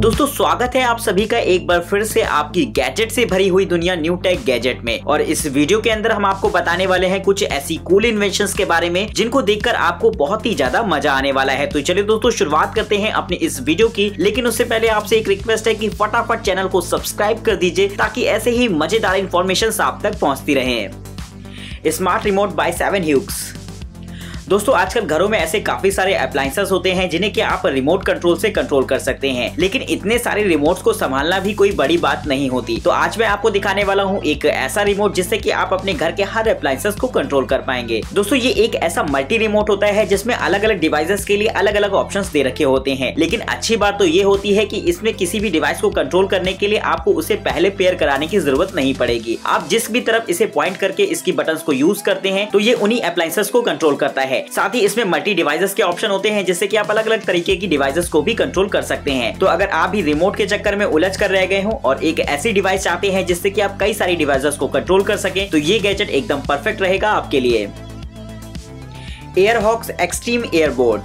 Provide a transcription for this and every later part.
दोस्तों, स्वागत है आप सभी का एक बार फिर से आपकी गैजेट से भरी हुई दुनिया न्यू टेक गैजेट में। और इस वीडियो के अंदर हम आपको बताने वाले हैं कुछ ऐसी कूल इन्वेंशन के बारे में, जिनको देखकर आपको बहुत ही ज़्यादा मज़ा आने वाला है। तो चलिए दोस्तों, शुरुआत करते हैं अपनी इस वीडियो की। लेकिन उससे पहले आपसे एक रिक्वेस्ट है की फटाफट चैनल को सब्सक्राइब कर दीजिए, ताकि ऐसे ही मज़ेदार इन्फॉर्मेशन आप तक पहुँचती रहे। Smart remote by seven hues दोस्तों, आजकल घरों में ऐसे काफ़ी सारे अप्लायंसेस होते हैं जिन्हें की आप रिमोट कंट्रोल से कंट्रोल कर सकते हैं। लेकिन इतने सारे रिमोट को संभालना भी कोई बड़ी बात नहीं होती। तो आज मैं आपको दिखाने वाला हूँ एक ऐसा रिमोट जिससे की आप अपने घर के हर अप्लायंसेस को कंट्रोल कर पाएँगे। दोस्तों, ये एक ऐसा मल्टी रिमोट होता है जिसमें अलग अलग डिवाइसेस के लिए अलग अलग ऑप्शन दे रखे होते हैं। लेकिन अच्छी बात तो ये होती है की इसमें किसी भी डिवाइस को कंट्रोल करने के लिए आपको उसे पहले पेयर कराने की ज़रूरत नहीं पड़ेगी। आप जिस भी तरफ़ इसे पॉइंट करके इसकी बटन को यूज़ करते हैं तो ये उन्हीं अप्लायसेस को कंट्रोल करता है। साथ ही इसमें मल्टी डिवाइसेस के ऑप्शन होते हैं, जिससे कि आप अलग अलग तरीके की डिवाइसेस को भी कंट्रोल कर सकते हैं। तो अगर आप भी रिमोट के चक्कर में उलझ कर रह गए हो और एक ऐसी डिवाइस चाहते हैं, जिससे कि आप कई सारी डिवाइसेस को कंट्रोल कर सके तो ये गैजेट एकदम परफेक्ट रहेगा आपके लिए। एयरहॉक्स एक्सट्रीम एयरबोर्ड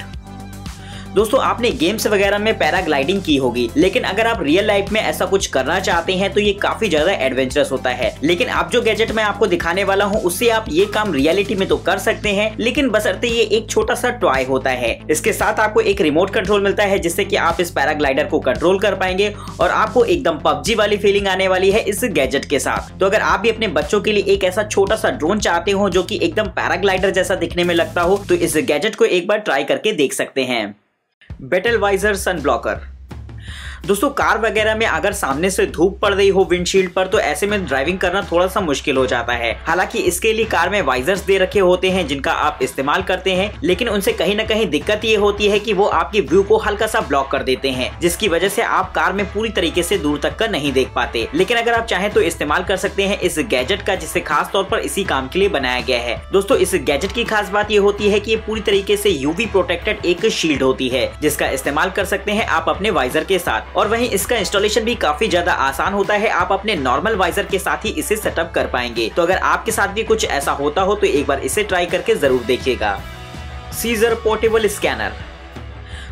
दोस्तों, आपने गेम्स वगैरह में पैराग्लाइडिंग की होगी, लेकिन अगर आप रियल लाइफ में ऐसा कुछ करना चाहते हैं तो ये काफ़ी ज़्यादा एडवेंचरस होता है। लेकिन आप जो गैजेट मैं आपको दिखाने वाला हूँ, उससे आप ये काम रियलिटी में तो कर सकते हैं, लेकिन बसरते ये एक छोटा सा टॉय होता है। इसके साथ आपको एक रिमोट कंट्रोल मिलता है, जिससे की आप इस पैराग्लाइडर को कंट्रोल कर पाएँगे, और आपको एकदम पबजी वाली फीलिंग आने वाली है इस गैजेट के साथ। तो अगर आप भी अपने बच्चों के लिए एक ऐसा छोटा सा ड्रोन चाहते हो, जो की एकदम पैराग्लाइडर जैसा दिखने में लगता हो तो इस गैजेट को एक बार ट्राई करके देख सकते हैं। बेटल वाइजर सन ब्लॉकर दोस्तों, कार वगैरह में अगर सामने से धूप पड़ रही हो विंडशील्ड पर तो ऐसे में ड्राइविंग करना थोड़ा सा मुश्किल हो जाता है। हालाँकि इसके लिए कार में वाइजर्स दे रखे होते हैं, जिनका आप इस्तेमाल करते हैं, लेकिन उनसे कहीं ना कहीं दिक्कत ये होती है कि वो आपकी व्यू को हल्का सा ब्लॉक कर देते हैं, जिसकी वजह से आप कार में पूरी तरीके से दूर तक का नहीं देख पाते। लेकिन अगर आप चाहें तो इस्तेमाल कर सकते हैं इस गैजेट का, जिसे खास तौर पर इसी काम के लिए बनाया गया है। दोस्तों, इस गैजेट की खास बात ये होती है की ये पूरी तरीके से यूवी प्रोटेक्टेड एक शील्ड होती है, जिसका इस्तेमाल कर सकते हैं आप अपने वाइजर के साथ। और वहीं इसका इंस्टॉलेशन भी काफ़ी ज़्यादा आसान होता है। आप अपने नॉर्मल वाइजर के साथ ही इसे सेटअप कर पाएँगे। तो अगर आपके साथ भी कुछ ऐसा होता हो तो एक बार इसे ट्राई करके ज़रूर देखिएगा। सीजर पोर्टेबल स्कैनर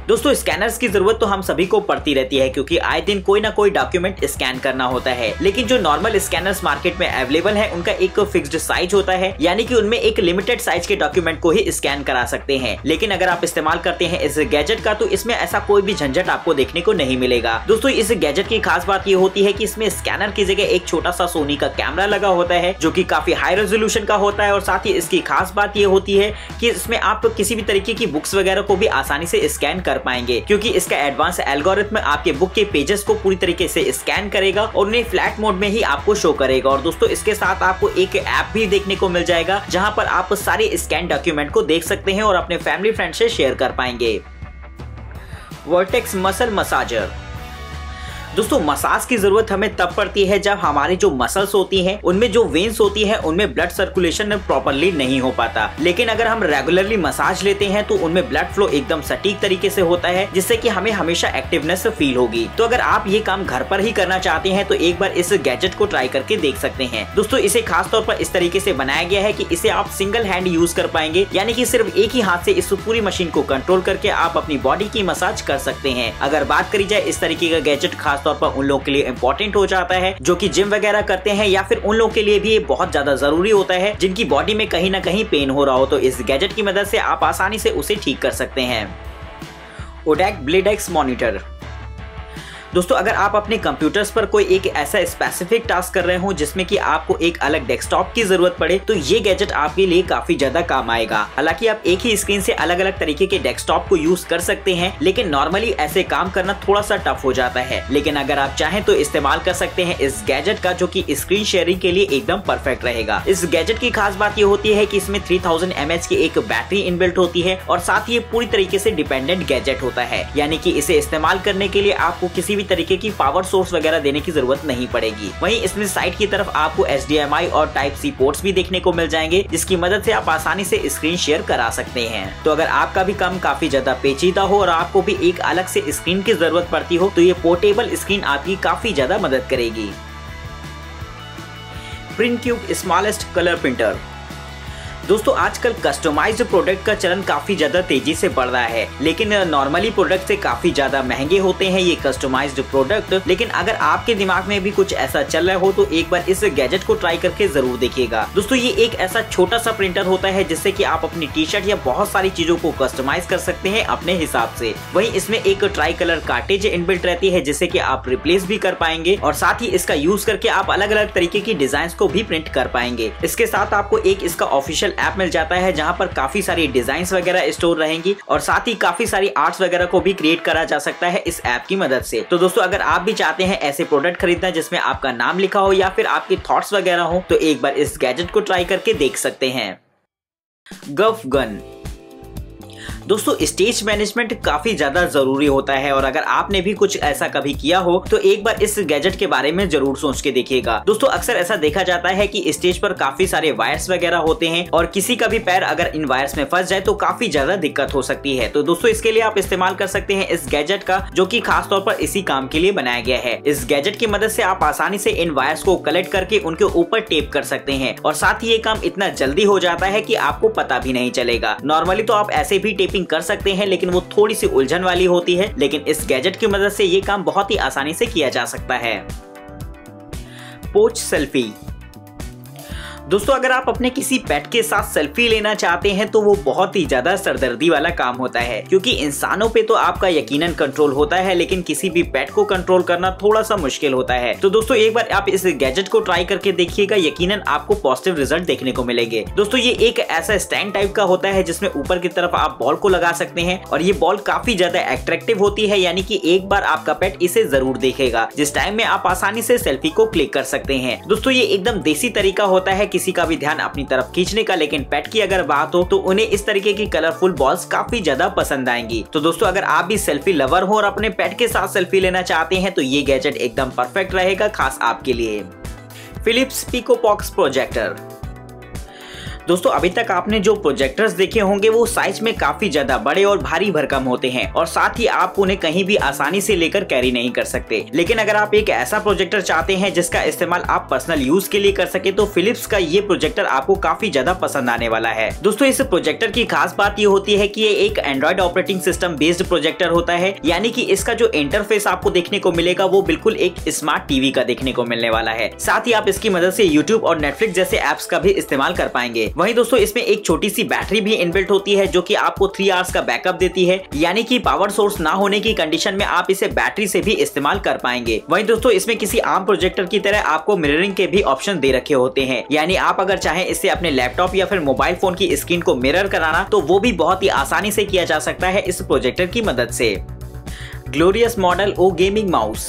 दोस्तों, स्कैनर्स की ज़रूरत तो हम सभी को पड़ती रहती है, क्योंकि आए दिन कोई ना कोई डॉक्यूमेंट स्कैन करना होता है। लेकिन जो नॉर्मल स्कैनर्स मार्केट में अवेलेबल है, उनका एक फिक्स्ड साइज़ होता है, यानी कि उनमें एक लिमिटेड साइज़ के डॉक्यूमेंट को ही स्कैन करा सकते हैं। लेकिन अगर आप इस्तेमाल करते हैं इस गैजेट का तो इसमें ऐसा कोई भी झंझट आपको देखने को नहीं मिलेगा। दोस्तों, इस गैजेट की खास बात ये होती है की इसमें स्कैनर की जगह एक छोटा सा सोनी का कैमरा लगा होता है, जो की काफ़ी हाई रेजोल्यूशन का होता है, और साथ ही इसकी खास बात ये होती है की इसमें आप किसी भी तरीके की बुक्स वगैरह को भी आसानी से स्कैन कर पाएँगे। क्योंकि इसका एडवांस एल्गोरिथम आपके बुक के पेजेस को पूरी तरीके से स्कैन करेगा और उन्हें फ्लैट मोड में ही आपको शो करेगा। और दोस्तों, इसके साथ आपको एक ऐप भी देखने को मिल जाएगा, जहाँ पर आप सारे स्कैन डॉक्यूमेंट को देख सकते हैं और अपने फैमिली फ्रेंड से शेयर कर पाएँगे। वर्टेक्स मसल मसाजर दोस्तों, मसाज की ज़रूरत हमें तब पड़ती है जब हमारी जो मसल्स होती हैं, उनमें जो वेन्स होती है, उनमें ब्लड सर्कुलेशन प्रॉपरली नहीं हो पाता। लेकिन अगर हम रेगुलरली मसाज लेते हैं तो उनमें ब्लड फ्लो एकदम सटीक तरीके से होता है, जिससे कि हमें हमेशा एक्टिवनेस फील होगी। तो अगर आप ये काम घर पर ही करना चाहते हैं तो एक बार इस गैजेट को ट्राई करके देख सकते हैं। दोस्तों, इसे खास तौर पर इस तरीके से बनाया गया है की इसे आप सिंगल हैंड यूज़ कर पाएँगे, यानी कि सिर्फ़ एक ही हाथ से इस पूरी मशीन को कंट्रोल करके आप अपनी बॉडी की मसाज कर सकते हैं। अगर बात करी जाए इस तरीके का गैजेट खास तौर पर उन लोगों के लिए इम्पोर्टेंट हो जाता है, जो की जिम वगैरह करते हैं या फिर उन लोगों के लिए भी बहुत ज़्यादा ज़रूरी होता है, जिनकी बॉडी में कहीं ना कहीं पेन हो रहा हो तो इस गैजेट की मदद से आप आसानी से उसे ठीक कर सकते हैं। ओडेक ब्लेडेक्स मॉनिटर दोस्तों, अगर आप अपने कंप्यूटर्स पर कोई एक ऐसा स्पेसिफिक टास्क कर रहे हो, जिसमें कि आपको एक अलग डेस्कटॉप की ज़रूरत पड़े तो ये गैजेट आपके लिए काफ़ी ज़्यादा काम आएगा। हालाँकि आप एक ही स्क्रीन से अलग अलग तरीके के डेस्कटॉप को यूज़ कर सकते हैं, लेकिन नॉर्मली ऐसे काम करना थोड़ा सा टफ हो जाता है। लेकिन अगर आप चाहें तो इस्तेमाल कर सकते हैं इस गैजेट का, जो की स्क्रीन शेयरिंग के लिए एकदम परफेक्ट रहेगा। इस गैजेट की खास बात ये होती है की इसमें थ्री थाउज़ेंड की एक बैटरी इनबिल्ट होती है, और साथ ही पूरी तरीके से डिपेंडेंट गैजेट होता है। यानी कि इसे इस्तेमाल करने के लिए आपको किसी भी भी तरीके की पावर सोर्स वगैरह देने की ज़रूरत नहीं पड़ेगी। वहीं इसमें साइड की तरफ़ आपको एच और टाइप सी पोर्ट्स भी देखने को मिल जाएँगे, जिसकी मदद से आप आसानी से स्क्रीन शेयर करा सकते हैं। तो अगर आपका भी काम काफ़ी ज़्यादा पेचीदा हो और आपको भी एक अलग से स्क्रीन की ज़रूरत पड़ती हो तो ये पोर्टेबल स्क्रीन आपकी काफ़ी ज़्यादा मदद करेगी। Print cube smallest colour printer दोस्तों, आजकल कस्टमाइज प्रोडक्ट का चलन काफ़ी ज़्यादा तेज़ी से बढ़ रहा है। लेकिन नॉर्मली प्रोडक्ट से काफ़ी ज़्यादा महँगे होते हैं ये कस्टमाइज्ड प्रोडक्ट लेकिन, अगर आपके दिमाग में भी कुछ ऐसा चल रहा हो तो एक बार इस गैजेट को ट्राई करके ज़रूर देखिएगा। दोस्तों, ये एक ऐसा छोटा सा प्रिंटर होता है, जिससे की आप अपनी टी शर्ट या बहुत सारी चीज़ों को कस्टमाइज कर सकते हैं अपने हिसाब से। वही इसमें एक ट्राई कलर कार्टेज इनबिल्ट रहती है, जिससे की आप रिप्लेस भी कर पाएँगे और साथ ही इसका यूज़ करके आप अलग अलग तरीके की डिज़ाइन को भी प्रिंट कर पाएँगे। इसके साथ आपको एक इसका ऑफिशियल ऐप मिल जाता है, जहाँ पर काफ़ी सारी डिज़ाइन वगैरह स्टोर रहेंगी और साथ ही काफ़ी सारी आर्ट्स वगैरह को भी क्रिएट करा जा सकता है इस ऐप की मदद से। तो दोस्तों, अगर आप भी चाहते हैं ऐसे प्रोडक्ट खरीदना जिसमें आपका नाम लिखा हो या फिर आपके थॉट्स वगैरह हो तो एक बार इस गैजेट को ट्राई करके देख सकते हैं। गफ गन दोस्तों स्टेज मैनेजमेंट काफ़ी ज़्यादा ज़रूरी होता है और अगर आपने भी कुछ ऐसा कभी किया हो तो एक बार इस गैजेट के बारे में ज़रूर सोच के देखिएगा। दोस्तों, अक्सर ऐसा देखा जाता है कि स्टेज पर काफ़ी सारे वायर्स वगैरह होते हैं और किसी का भी पैर अगर इन वायर्स में फंस जाए तो काफ़ी ज़्यादा दिक्कत हो सकती है। तो दोस्तों, इसके लिए आप इस्तेमाल कर सकते हैं इस गैजेट का, जो की खास तौर पर इसी काम के लिए बनाया गया है। इस गैजेट की मदद से आप आसानी से इन वायर्स को कलेक्ट करके उनके ऊपर टेप कर सकते हैं और साथ ही ये काम इतना जल्दी हो जाता है की आपको पता भी नहीं चलेगा। नॉर्मली तो आप ऐसे भी टेपिंग कर सकते हैं, लेकिन वो थोड़ी सी उलझन वाली होती है, लेकिन इस गैजेट की मदद से ये काम बहुत ही आसानी से किया जा सकता है। पोच सेल्फी। दोस्तों, अगर आप अपने किसी पेट के साथ सेल्फी लेना चाहते हैं तो वो बहुत ही ज़्यादा सरदर्दी वाला काम होता है। क्योंकि इंसानों पे तो आपका यकीनन कंट्रोल होता है, लेकिन किसी भी पेट को कंट्रोल करना थोड़ा सा मुश्किल होता है। तो दोस्तों, एक बार आप इस गैजेट को ट्राई करके देखिएगा, यकीनन आपको पॉजिटिव रिज़ल्ट देखने को मिलेंगे। दोस्तों, ये एक ऐसा स्टैंड टाइप का होता है, जिसमें ऊपर की तरफ़ आप बॉल को लगा सकते हैं, और ये बॉल काफ़ी ज़्यादा एट्रेक्टिव होती है, यानी कि एक बार आपका पेट इसे ज़रूर देखेगा। जिस टाइम में आप आसानी से सेल्फी को क्लिक कर सकते हैं। दोस्तों, ये एकदम देसी तरीका होता है, किसी का भी ध्यान अपनी तरफ़ खींचने का, लेकिन पेट की अगर बात हो तो उन्हें इस तरीके की कलरफुल बॉल्स काफ़ी ज़्यादा पसंद आएँगी। तो दोस्तों, अगर आप भी सेल्फी लवर हो और अपने पेट के साथ सेल्फी लेना चाहते हैं तो ये गैजेट एकदम परफेक्ट रहेगा, खास आपके लिए। फिलिप्स पीको पॉक्स प्रोजेक्टर दोस्तों, अभी तक आपने जो प्रोजेक्टर्स देखे होंगे, वो साइज़ में काफ़ी ज़्यादा बड़े और भारी भरकम होते हैं। और साथ ही आप उन्हें कहीं भी आसानी से लेकर कैरी नहीं कर सकते। लेकिन अगर आप एक ऐसा प्रोजेक्टर चाहते हैं, जिसका इस्तेमाल आप पर्सनल यूज़ के लिए कर सके तो फिलिप्स का ये प्रोजेक्टर आपको काफ़ी ज़्यादा पसंद आने वाला है। दोस्तों, इस प्रोजेक्टर की खास बात ये होती है की ये एक Android operating system based projector होता है। यानी कि इसका जो इंटरफेस आपको देखने को मिलेगा, वो बिल्कुल एक स्मार्ट टीवी का देखने को मिलने वाला है। साथ ही आप इसकी मदद से यूट्यूब और नेटफ्लिक्स जैसे एप्स का भी इस्तेमाल कर पाएँगे। वहीं दोस्तों, इसमें एक छोटी सी बैटरी भी इनबिल्ट होती है, जो कि आपको थ्री आवर्स का बैकअप देती है। यानी कि पावर सोर्स ना होने की कंडीशन में आप इसे बैटरी से भी इस्तेमाल कर पाएँगे। वहीं दोस्तों, इसमें किसी आम प्रोजेक्टर की तरह आपको मिररिंग के भी ऑप्शन दे रखे होते हैं। यानी आप अगर चाहें इससे अपने लैपटॉप या फिर मोबाइल फ़ोन की स्क्रीन को मिरर कराना तो वो भी बहुत ही आसानी से किया जा सकता है इस प्रोजेक्टर की मदद से। Glorious model O gaming mouse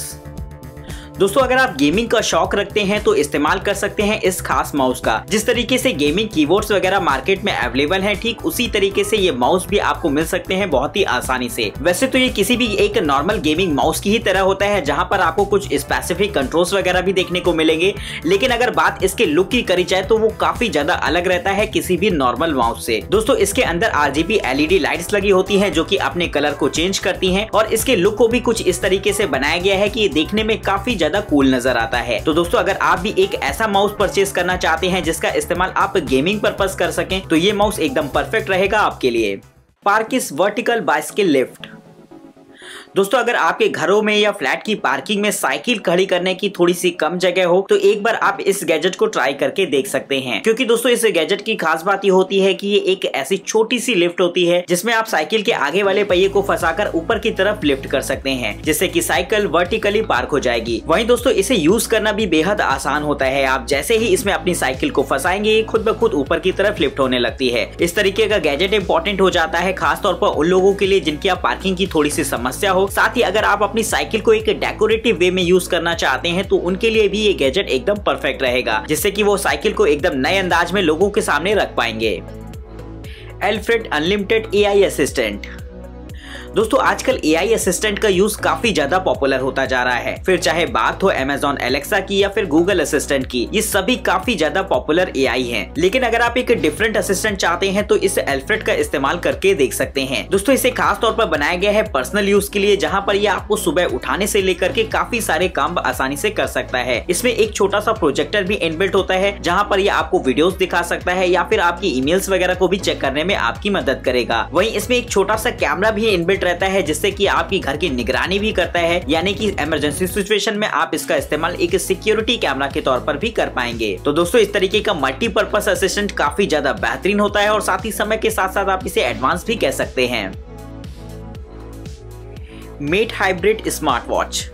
दोस्तों, अगर आप गेमिंग का शौक रखते हैं तो इस्तेमाल कर सकते हैं इस खास माउस का। जिस तरीके से गेमिंग कीबोर्ड्स वगैरह मार्केट में अवेलेबल हैं, ठीक उसी तरीके से ये माउस भी आपको मिल सकते हैं बहुत ही आसानी से। वैसे तो ये किसी भी एक नॉर्मल गेमिंग माउस की ही तरह होता है, जहाँ पर आपको कुछ स्पेसिफिक कंट्रोल्स वगैरह भी देखने को मिलेंगे। लेकिन अगर बात इसके लुक की करी जाए तो वो काफ़ी ज़्यादा अलग रहता है किसी भी नॉर्मल माउस से। दोस्तों, इसके अंदर आरजीबी एलईडी लाइट्स लगी होती है, जो की अपने कलर को चेंज करती है, और इसके लुक को भी कुछ इस तरीके से बनाया गया है की देखने में काफ़ी ज़्यादा कूल नज़र आता है। तो दोस्तों, अगर आप भी एक ऐसा माउस परचेज करना चाहते हैं जिसका इस्तेमाल आप गेमिंग पर्पज कर सकें तो ये माउस एकदम परफेक्ट रहेगा आपके लिए। पार्किस वर्टिकल बाइस्किल लिफ्ट दोस्तों, अगर आपके घरों में या फ्लैट की पार्किंग में साइकिल खड़ी करने की थोड़ी सी कम जगह हो तो एक बार आप इस गैजेट को ट्राई करके देख सकते हैं। क्योंकि दोस्तों, इस गैजेट की खास बात ये होती है कि ये एक ऐसी छोटी सी लिफ्ट होती है, जिसमें आप साइकिल के आगे वाले पहिए को फंसाकर ऊपर की तरफ़ लिफ्ट कर सकते हैं, जिससे की साइकिल वर्टिकली पार्क हो जाएगी। वही दोस्तों, इसे यूज़ करना भी बेहद आसान होता है। आप जैसे ही इसमें अपनी साइकिल को फंसाएँगे खुद ब खुद ऊपर की तरफ़ लिफ्ट होने लगती है। इस तरीके का गैजेट इंपॉर्टेंट हो जाता है, खासतौर पर उन लोगों के लिए जिनकी आप पार्किंग की थोड़ी सी समस्या हो साथ ही अगर आप अपनी साइकिल को एक डेकोरेटिव वे में यूज़ करना चाहते हैं तो उनके लिए भी ये गैजेट एकदम परफेक्ट रहेगा, जिससे कि वो साइकिल को एकदम नए अंदाज में लोगों के सामने रख पाएँगे। Alfred unlimited AI assistant. दोस्तों, आजकल ए आई असिस्टेंट का यूज़ काफ़ी ज़्यादा पॉपुलर होता जा रहा है। फिर चाहे बात हो अमेजोन एलेक्सा की या फिर गूगल असिस्टेंट की, ये सभी काफ़ी ज़्यादा पॉपुलर ए आई है। लेकिन अगर आप एक डिफरेंट असिस्टेंट चाहते हैं तो इस एल्फ्रेड का इस्तेमाल करके देख सकते हैं। दोस्तों, इसे खास तौर पर बनाया गया है पर्सनल यूज़ के लिए, जहाँ पर ये आपको सुबह उठाने से लेकर के काफ़ी सारे काम आसानी से कर सकता है। इसमें एक छोटा सा प्रोजेक्टर भी इनबिल्ट होता है, जहाँ पर ये आपको वीडियोस दिखा सकता है या फिर आपकी ईमेल्स वगैरह को भी चेक करने में आपकी मदद करेगा। वहीं इसमें एक छोटा सा कैमरा भी इनबिल्ट रहता है, जिससे कि आपकी घर की निगरानी भी करता है। यानी कि इमरजेंसी सिचुएशन में आप इसका इस्तेमाल एक सिक्योरिटी कैमरा के तौर पर भी कर पाएँगे। तो दोस्तों, इस तरीके का मल्टीपर्पज असिस्टेंट काफ़ी ज़्यादा बेहतरीन होता है और साथ ही समय के साथ साथ आप इसे एडवांस भी कह सकते हैं। मेट हाइब्रिड स्मार्ट वॉच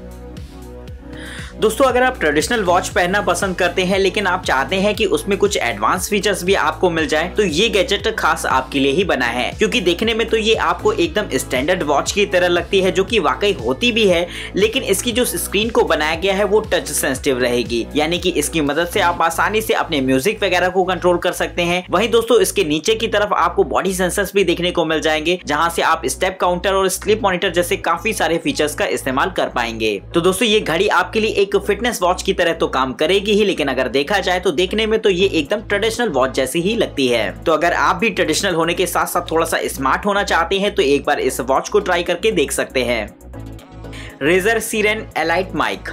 दोस्तों, अगर आप ट्रेडिशनल वॉच पहनना पसंद करते हैं, लेकिन आप चाहते हैं कि उसमें कुछ एडवांस फीचर्स भी आपको मिल जाए तो ये गैजेट खास आपके लिए ही बना है। क्योंकि देखने में तो ये आपको एकदम स्टैंडर्ड वॉच की तरह लगती है, जो कि वाकई होती भी है, लेकिन इसकी जो स्क्रीन को बनाया गया है, वो टच सेंसिटिव रहेगी। यानी कि इसकी मदद से आप आसानी से अपने म्यूज़िक वगैरह को कंट्रोल कर सकते हैं। वहीं दोस्तों, इसके नीचे की तरफ़ आपको बॉडी सेंसर्स भी देखने को मिल जाएँगे, जहाँ से आप स्टेप काउंटर और स्लिप मॉनिटर जैसे काफ़ी सारे फीचर्स का इस्तेमाल कर पाएँगे। तो दोस्तों, ये घड़ी आपके लिए एक एक फिटनेस वॉच की तरह तो काम करेगी ही, लेकिन अगर देखा जाए तो देखने में तो ये एकदम ट्रेडिशनल वॉच जैसी ही लगती है। तो अगर आप भी ट्रेडिशनल होने के साथ साथ थोड़ा सा स्मार्ट होना चाहते हैं तो एक बार इस वॉच को ट्राई करके देख सकते हैं। रेजर सीरेन एलाइट माइक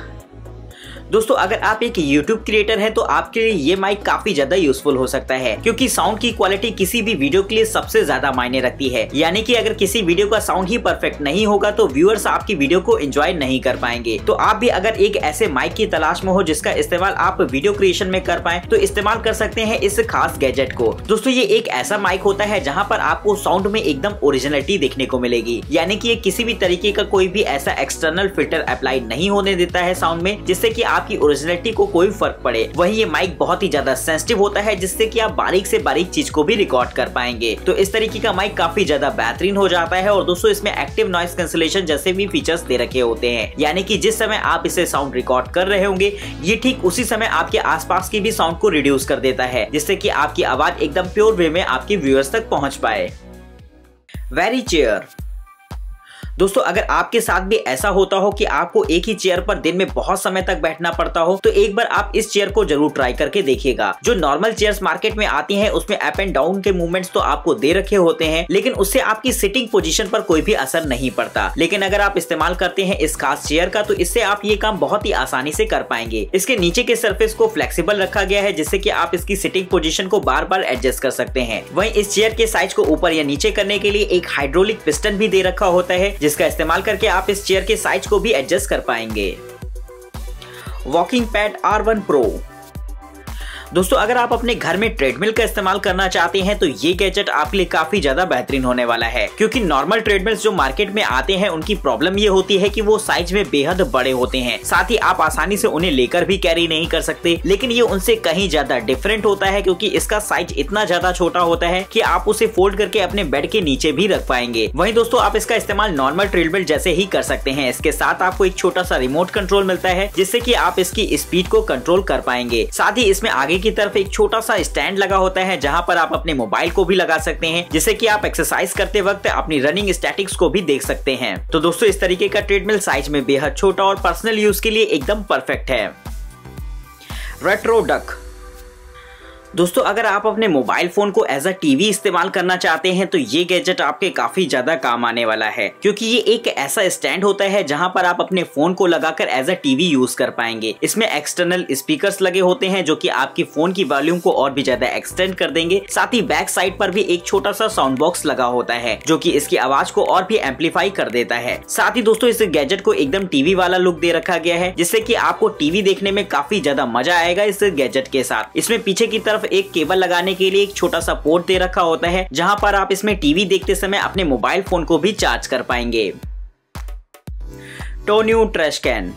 दोस्तों, अगर आप एक यूट्यूब क्रिएटर हैं तो आपके लिए ये माइक काफ़ी ज़्यादा यूजफुल हो सकता है, क्योंकि साउंड की क्वालिटी किसी भी वीडियो के लिए सबसे ज़्यादा मायने रखती है। यानी कि अगर किसी वीडियो का साउंड ही परफेक्ट नहीं होगा तो व्यूअर्स आपकी वीडियो को एंजॉय नहीं कर पाएँगे। तो आप भी अगर एक ऐसे माइक की तलाश में हो, जिसका इस्तेमाल आप वीडियो क्रिएशन में कर पाए तो इस्तेमाल कर सकते हैं इस खास गैजेट को। दोस्तों, ये एक ऐसा माइक होता है, जहाँ पर आपको साउंड में एकदम ओरिजिनलिटी देखने को मिलेगी। यानी कि ये किसी भी तरीके का कोई भी ऐसा एक्सटर्नल फ़िल्टर अप्लाई नहीं होने देता है साउंड में, जिससे कि आपकी ओरिजिनलिटी को कोई फ़र्क पड़े। वही ये माइक बहुत ही ज़्यादा सेंसिटिव होता है, जिससे कि आप बारीक से बारीक चीज़ को भी रिकॉर्ड कर पाएँगे। तो इस तरीके का माइक काफ़ी ज़्यादा बेहतरीन हो जाता है और दोस्तों, इसमें एक्टिव नॉइस कैंसिलेशन जैसे भी फीचर्स दे रखे होते हैं। यानी कि जिस समय आप इसे साउंड रिकॉर्ड कर रहे होंगे, ये ठीक उसी समय आपके आसपास की भी साउंड को रिड्यूस कर देता है, जिससे कि आपकी आवाज़ एकदम प्योर वे में आपके व्यूअर्स तक पहुँच पाए। वेरी चेयर दोस्तों, अगर आपके साथ भी ऐसा होता हो कि आपको एक ही चेयर पर दिन में बहुत समय तक बैठना पड़ता हो तो एक बार आप इस चेयर को ज़रूर ट्राई करके देखिएगा। जो नॉर्मल चेयर्स मार्केट में आती हैं, उसमें अप एंड डाउन के मूवमेंट्स तो आपको दे रखे होते हैं, लेकिन उससे आपकी सिटिंग पोजीशन पर कोई भी असर नहीं पड़ता। लेकिन अगर आप इस्तेमाल करते हैं इस खास चेयर का तो इससे आप ये काम बहुत ही आसानी से कर पाएँगे। इसके नीचे के सर्फेस को फ्लेक्सिबल रखा गया है, जिससे की आप इसकी सिटिंग पोजिशन को बार बार एडजस्ट कर सकते हैं। वही इस चेयर के साइज़ को ऊपर या नीचे करने के लिए एक हाइड्रोलिक पिस्टन भी दे रखा होता है जिसका इस्तेमाल करके आप इस चेयर के साइज़ को भी एडजस्ट कर पाएँगे। Walking pad R one pro दोस्तों, अगर आप अपने घर में ट्रेडमिल का इस्तेमाल करना चाहते हैं तो ये गैजेट आपके लिए काफ़ी ज़्यादा बेहतरीन होने वाला है। क्योंकि नॉर्मल ट्रेडमिल्स जो मार्केट में आते हैं, उनकी प्रॉब्लम ये होती है कि वो साइज़ में बेहद बड़े होते हैं। साथ ही आप आसानी से उन्हें लेकर भी कैरी नहीं कर सकते, लेकिन ये उनसे कहीं ज़्यादा डिफरेंट होता है, क्योंकि इसका साइज़ इतना ज़्यादा छोटा होता है की आप उसे फोल्ड करके अपने बेड के नीचे भी रख पाएँगे। वही दोस्तों, आप इसका इस्तेमाल नॉर्मल ट्रेडमिल जैसे ही कर सकते हैं। इसके साथ आपको एक छोटा सा रिमोट कंट्रोल मिलता है, जिससे की आप इसकी स्पीड को कंट्रोल कर पाएँगे। साथ ही इसमें आगे की तरफ़ एक छोटा सा स्टैंड लगा होता है, जहाँ पर आप अपने मोबाइल को भी लगा सकते हैं, जिससे की आप एक्सरसाइज करते वक्त अपनी रनिंग स्टैटिक्स को भी देख सकते हैं। तो दोस्तों, इस तरीके का ट्रेडमिल साइज़ में बेहद छोटा और पर्सनल यूज़ के लिए एकदम परफेक्ट है। रेट्रो डक दोस्तों, अगर आप अपने मोबाइल फ़ोन को एज अ टीवी इस्तेमाल करना चाहते हैं तो ये गैजेट आपके काफ़ी ज़्यादा काम आने वाला है, क्योंकि ये एक ऐसा स्टैंड होता है जहाँ पर आप अपने फ़ोन को लगाकर एज अ टीवी यूज़ कर पाएँगे। इसमें एक्सटर्नल स्पीकर्स लगे होते हैं, जो कि आपकी फ़ोन की वॉल्यूम को और भी ज़्यादा एक्सटेंड कर देंगे। साथ ही बैक साइड पर भी एक छोटा सा साउंड बॉक्स लगा होता है, जो की इसकी आवाज़ को और भी एम्पलीफाई कर देता है। साथ ही दोस्तों, इस गैजेट को एकदम टीवी वाला लुक दे रखा गया है, जिससे की आपको टीवी देखने में काफ़ी ज़्यादा मज़ा आएगा इस गैजेट के साथ। इसमें पीछे की तरफ़ एक केबल लगाने के लिए एक छोटा सा पोर्ट दे रखा होता है, जहाँ पर आप इसमें टीवी देखते समय अपने मोबाइल फ़ोन को भी चार्ज कर पाएँगे। Townew trash can.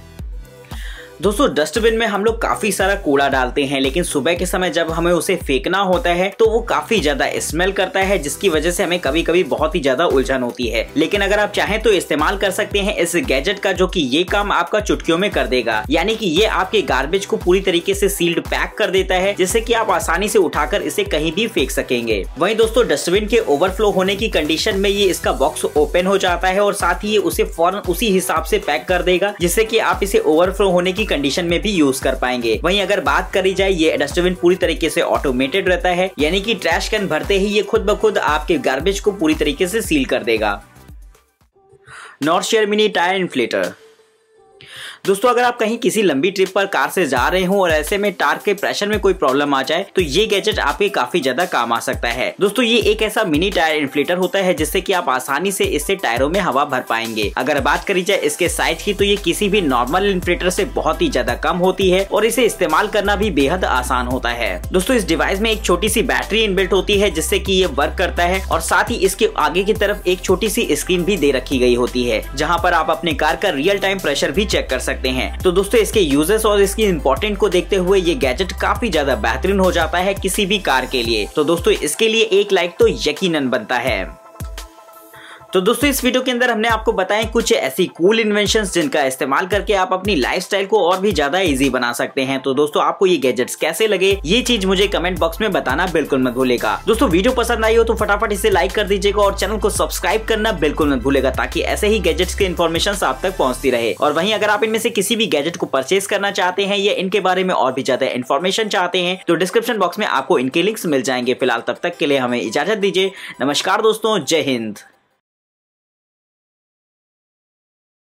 दोस्तों, डस्टबिन में हम लोग काफ़ी सारा कूड़ा डालते हैं, लेकिन सुबह के समय जब हमें उसे फेंकना होता है तो वो काफ़ी ज़्यादा स्मेल करता है, जिसकी वजह से हमें कभी कभी बहुत ही ज़्यादा उलझन होती है। लेकिन अगर आप चाहें तो इस्तेमाल कर सकते हैं इस गैजेट का, जो कि ये काम आपका चुटकियों में कर देगा। यानी कि ये आपके गार्बेज को पूरी तरीके से सील्ड पैक कर देता है, जिससे कि आप आसानी से उठाकर इसे कहीं भी फेंक सकेंगे। वही दोस्तों, डस्टबिन के ओवरफ्लो होने की कंडीशन में ये इसका बॉक्स ओपन हो जाता है, और साथ ही ये उसे फ़ौरन उसी हिसाब से पैक कर देगा, जिससे की आप इसे ओवरफ्लो होने की कंडीशन में भी यूज़ कर पाएँगे। वहीं अगर बात करी जाए, ये डस्टबिन पूरी तरीके से ऑटोमेटेड रहता है, यानी कि ट्रैश कैन भरते ही ये खुद ब खुद आपके गार्बेज को पूरी तरीके से सील कर देगा। North share mini tyre inflator दोस्तों, अगर आप कहीं किसी लंबी ट्रिप पर कार से जा रहे हो और ऐसे में टार के प्रेशर में कोई प्रॉब्लम आ जाए तो ये गैजेट आपके काफ़ी ज़्यादा काम आ सकता है। दोस्तों, ये एक ऐसा मिनी टायर इन्फ्लेटर होता है जिससे की आप आसानी से इससे टायरों में हवा भर पाएँगे। अगर बात करी जाए इसके साइज़ की तो ये किसी भी नॉर्मल इन्फ्लेटर से बहुत ही ज़्यादा कम होती है और इसे इस्तेमाल करना भी बेहद आसान होता है। दोस्तों, इस डिवाइस में एक छोटी सी बैटरी इनबिल्ट होती है जिससे की ये वर्क करता है और साथ ही इसके आगे की तरफ़ एक छोटी सी स्क्रीन भी दे रखी गई होती है, जहाँ पर आप अपने कार का रियल टाइम प्रेशर भी चेक कर सकते हैं। तो दोस्तों, इसके यूजेस और इसकी इम्पोर्टेंट को देखते हुए ये गैजेट काफ़ी ज़्यादा बेहतरीन हो जाता है किसी भी कार के लिए। तो दोस्तों, इसके लिए एक लाइक तो यकीन बनता है। तो दोस्तों, इस वीडियो के अंदर हमने आपको बताया कुछ ऐसी कूल इन्वेंशन जिनका इस्तेमाल करके आप अपनी लाइफस्टाइल को और भी ज़्यादा इजी बना सकते हैं। तो दोस्तों, आपको ये गैजेट्स कैसे लगे, ये चीज़ मुझे कमेंट बॉक्स में बताना बिल्कुल मत भूलेगा। दोस्तों, वीडियो पसंद आई हो तो फटाफट इसे लाइक कर दीजिएगा और चैनल को सब्सक्राइब करना बिल्कुल मत भूलेगा, ताकि ऐसे ही गैजेट्स के इन्फॉर्मेशन आप तक पहुँचती रहे। और वहीं अगर आप इनमें से किसी भी गैजेट को परचेज करना चाहते हैं या इनके बारे में और भी ज़्यादा इन्फॉर्मेशन चाहते हैं तो डिस्क्रिप्शन बॉक्स में आपको इनके लिंक्स मिल जाएँगे। फ़िलहाल तब तक के लिए हमें इजाज़त दीजिए। नमस्कार दोस्तों, जय हिंद।